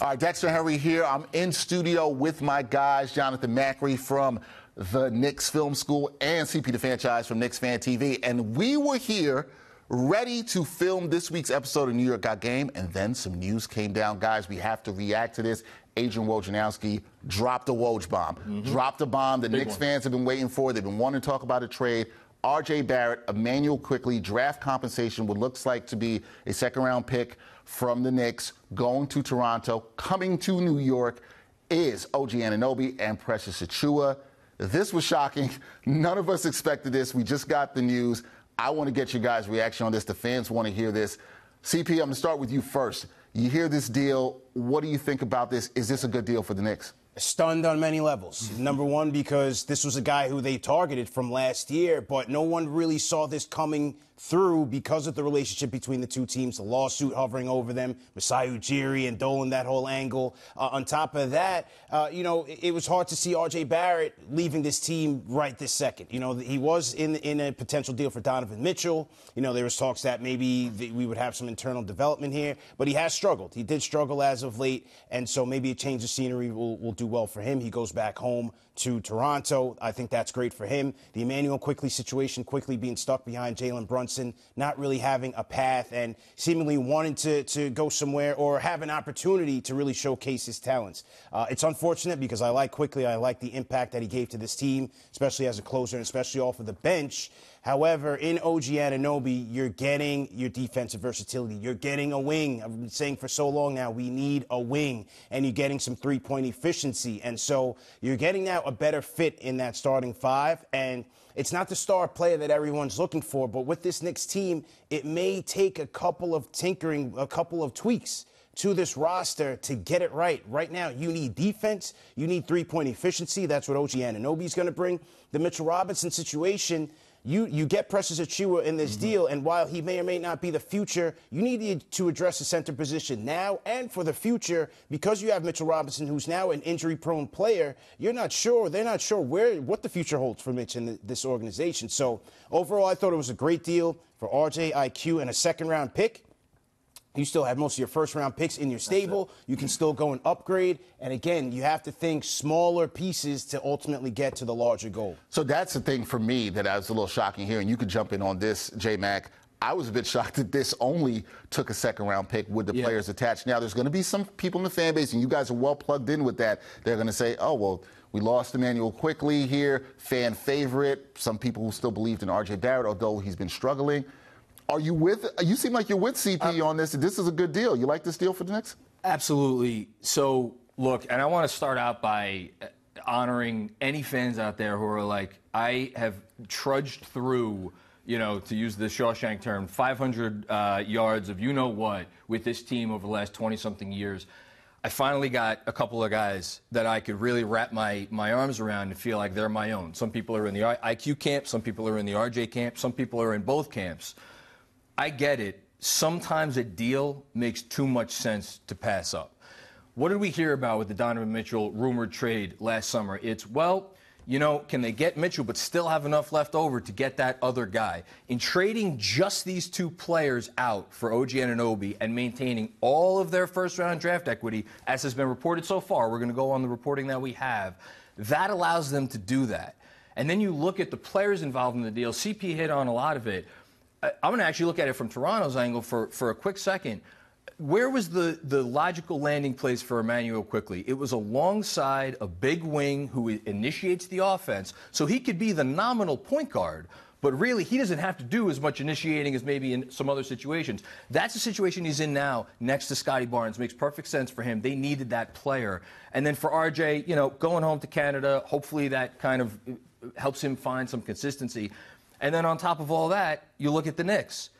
All right, Dexter Henry here. I'm in studio with my guys, Jonathan Macri from the Knicks Film School and CP the Franchise from Knicks Fan TV. And we were here ready to film this week's episode of New York Got Game. And then some news came down. Guys, we have to react to this. Adrian Wojnarowski dropped a Woj bomb. Mm-hmm. Dropped a bomb the Big Knicks one. fans have been waiting for. They've been wanting to talk about a trade. RJ Barrett, Immanuel Quickley, draft compensation, what looks like to be a second round pick from the Knicks, going to Toronto, coming to New York, is OG Anunoby and Precious Achiuwa. This was shocking. None of us expected this. We just got the news. I want to get your guys' reaction on this. The fans want to hear this. CP, I'm going to start with you first. You hear this deal. What do you think about this? Is this a good deal for the Knicks? Stunned on many levels. Number one, because this was a guy who they targeted from last year, but no one really saw this coming through because of the relationship between the two teams, the lawsuit hovering over them, Masai Ujiri and Dolan, that whole angle. Uh, on top of that, uh, you know, it, it, was hard to see R.J. Barrett leaving this team right this second. You know, he was in in a potential deal for Donovan Mitchell. You know, there was talks that maybe we would have some internal development here, but he has struggled. He did struggle as of late, and so maybe a change of scenery will, will do well for him. He goes back home to Toronto. I think that's great for him. The Immanuel Quickley situation, Quickley being stuck behind Jalen Brunson, not really having a path and seemingly wanting to, to go somewhere or have an opportunity to really showcase his talents. Uh, it's unfortunate because I like Quickley. I like the impact that he gave to this team, especially as a closer and especially off of the bench. However, in OG Anunoby, you're getting your defensive versatility. You're getting a wing. I've been saying for so long now, we need a wing. And you're getting some three point efficiency. And so you're getting now a better fit in that starting five. And it's not the star player that everyone's looking for, but with this Knicks team, it may take a couple of tinkering, a couple of tweaks to this roster to get it right. Right now, you need defense, you need three point efficiency. That's what OG Anunoby is going to bring. The Mitchell Robinson situation you you get Precious Achiuwa in this mm-hmm. deal, and while he may or may not be the future, you need to address the center position now and for the future because you have Mitchell Robinson, who's now an injury-prone player. You're not sure; they're not sure where what the future holds for Mitch in the, this organization. So overall, I thought it was a great deal for RJ IQ and a second-round pick. You still have most of your first round picks in your stable. You can still go and upgrade. And again, you have to think smaller pieces to ultimately get to the larger goal. So that's the thing for me that I was a little shocking here. And you could jump in on this, J Mac. I was a bit shocked that this only took a second round pick with the yeah. players attached. Now, there's going to be some people in the fan base, and you guys are well plugged in with that. They're going to say, oh, well, we lost Immanuel Quickley here, fan favorite. Some people who still believed in RJ Barrett, although he's been struggling. Are you with? You seem like you're with CP uh, on this. This is a good deal. You like this deal for the Knicks? Absolutely. So look, and I want to start out by honoring any fans out there who are like, I have trudged through you know, to use the Shawshank term, 500 uh, yards of you know what with this team over the last 20 something years. I finally got a couple of guys that I could really wrap my, my arms around and feel like they're my own. Some people are in the IQ camp, some people are in the RJ camp, some people are in both camps. I get it. Sometimes a deal makes too much sense to pass up. What did we hear about with the Donovan Mitchell rumored trade last summer? It's, well, you know, can they get Mitchell but still have enough left over to get that other guy? In trading just these two players out for OG Anunoby and maintaining all of their first round draft equity, as has been reported so far, we're going to go on the reporting that we have, that allows them to do that. And then you look at the players involved in the deal. CP hit on a lot of it. I'm going to actually look at it from Toronto's angle for, for a quick second. Where was the, the logical landing place for Immanuel Quickley? It was alongside a big wing who initiates the offense, so he could be the nominal point guard. But really, he doesn't have to do as much initiating as maybe in some other situations. That's the situation he's in now, next to Scottie Barnes. Makes perfect sense for him. They needed that player. And then for RJ, you know, going home to Canada, hopefully that kind of uh, helps him find some consistency. And then on top of all that, you look at the Knicks,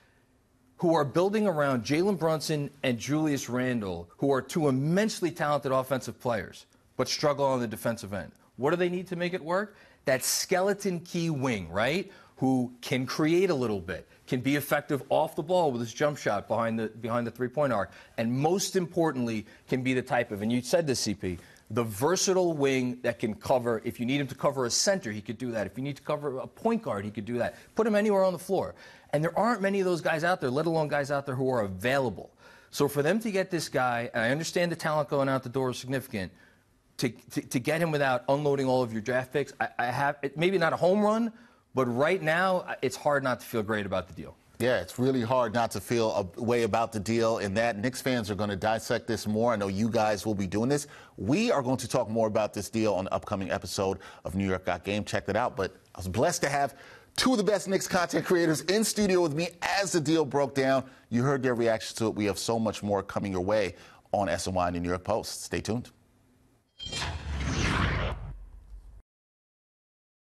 who are building around Jalen Brunson and Julius Randle, who are two immensely talented offensive players, but struggle on the defensive end. What do they need to make it work? That skeleton key wing, right? Who can create a little bit, can be effective off the ball with his jump shot behind the behind the three-point arc, and most importantly, can be the type of and you said this, CP, the versatile wing that can cover. If you need him to cover a center, he could do that. If you need to cover a point guard, he could do that. Put him anywhere on the floor. And there aren't many of those guys out there, let alone guys out there who are available. So for them to get this guy, and I understand the talent going out the door is significant, to, to, to get him without unloading all of your draft picks, I, I have maybe not a home run, but right now it's hard not to feel great about the deal. Yeah, it's really hard not to feel a way about the deal, and that Knicks fans are going to dissect this more. I know you guys will be doing this. We are going to talk more about this deal on the upcoming episode of New York Got Game. Check that out. But I was blessed to have two of the best Knicks content creators in studio with me as the deal broke down. You heard their reactions to it. We have so much more coming your way on SNY and the New York Post. Stay tuned.